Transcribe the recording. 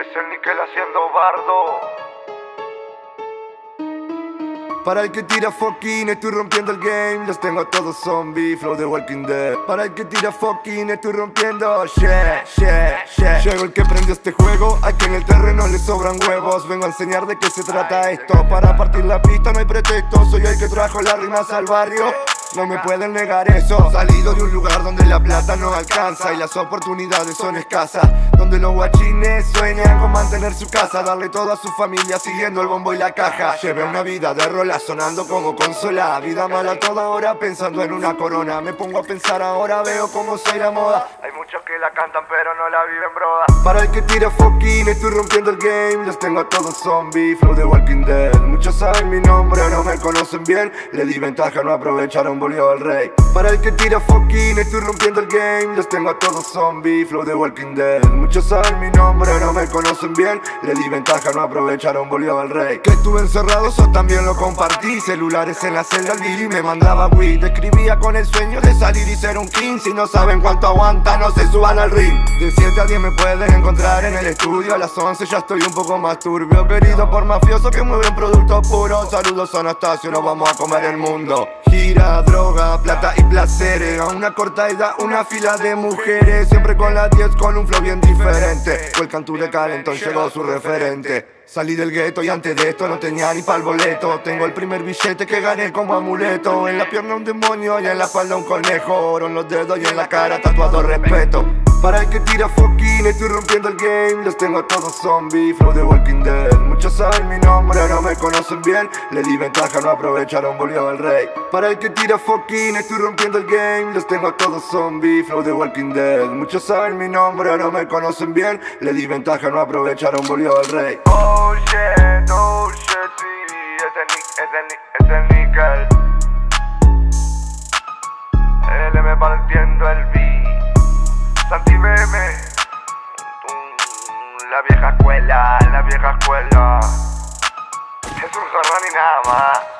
Es el Nickel haciendo bardo. Para el que tira fucking, estoy rompiendo el game. Los tengo todos zombies, flow de Walking Dead. Para el que tira fucking, estoy rompiendo shit, shit, shit. Llego el que prendió este juego. A que en el terreno le sobran huevos. Vengo a enseñar de qué se trata esto. Para partir la pista no hay pretexto. Soy el que trajo las rimas al barrio. No me pueden negar eso. Salido de un lugar donde la plata no alcanza Y las oportunidades son escasas. Donde los guachines sueñan con mantener su casa Darle todo a su familia siguiendo el bombo y la caja. Llevé una vida de rola sonando como consola Vida mala toda hora pensando en una corona. Me pongo a pensar ahora, veo cómo soy la moda. Hay muchos que la cantan pero no la viven, broda. Para el que tira fucking, estoy rompiendo el game. Los tengo a todos zombies, flow de Walking Dead. Muchos saben mi nombre, no me conocen bien Le di ventaja, no aprovecharon volvió el rey. Para el que tira fucking, estoy rompiendo el game. Los tengo a todos zombies, flow de Walking Dead. Muchos saben mi nombre, no me conocen bien. Le di ventaja, no aprovecharon, volvió el rey. Que estuve encerrado, eso también lo compartí. Celulares en la celda y me mandaba weed. Escribía con el sueño de salir y ser un king. Si no saben cuánto aguanta, no se suban al ring. De 7 a 10 me pueden encontrar en el estudio. A las 11 ya estoy un poco más turbio. Querido por mafioso que mueven productos puros Saludos Anastasio, nos vamos a comer el mundo. Gira, droga, plata y placeres. A una corta edad, una fila de mujeres. Siempre con las 10 con un flow bien diferente. Fue el cantú de Calentón, llegó su referente. Salí del gueto y antes de esto no tenía ni pa'l boleto. Tengo el primer billete que gané como amuleto. En la pierna un demonio y en la espalda un conejo. Oro en los dedos y en la cara tatuado respeto para el que tira fucking, estoy rompiendo el game. Los tengo a todos zombies, flow de Walking Dead. Muchos saben mi nombre, no me conocen bien. Le di ventaja, no aprovecharon, volvió el rey. Para el que tira fucking, estoy rompiendo el game. Los tengo a todos zombies, flow de Walking Dead. Muchos saben mi nombre, no me conocen bien. Le di ventaja, no aprovecharon, volvió el rey. Oh shit, oh shit, sí Es el, es el, es el Nickel Él me partiendo el beat Mm, La vieja escuela, la vieja escuela. Es un jarrón y nada más